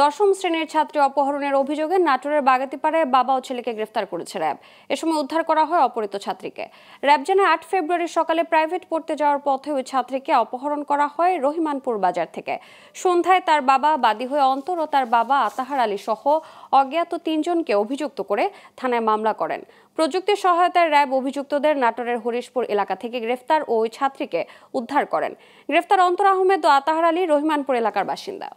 দশম শ্রেণির ছাত্রী অপহরণের অভিযোগে নাটোরের বাগাতিপাড়ায় বাবা ও ছেলেকে গ্রেফতার করেছে র্যাব। এ সময় উদ্ধার করা হয় অপহৃত ছাত্রীকে। র্যাব জানায়, আট ফেব্রুয়ারি সকালে প্রাইভেট পড়তে যাওয়ার পথে ওই ছাত্রীকে অপহরণ করা হয় রহিমানপুর বাজার থেকে। সন্ধ্যায় তার বাবা বাদী হয়ে অন্তর ও তার বাবা আতাহার আলী সহ অজ্ঞাত তিনজনকে অভিযুক্ত করে থানায় মামলা করেন। প্রযুক্তির সহায়তায় র্যাব অভিযুক্তদের নাটোরের হরিশপুর এলাকা থেকে গ্রেফতার ও ওই ছাত্রীকে উদ্ধার করেন। গ্রেফতার অন্তর আহমেদ ও আতাহার আলী রহিমানপুর এলাকার বাসিন্দা।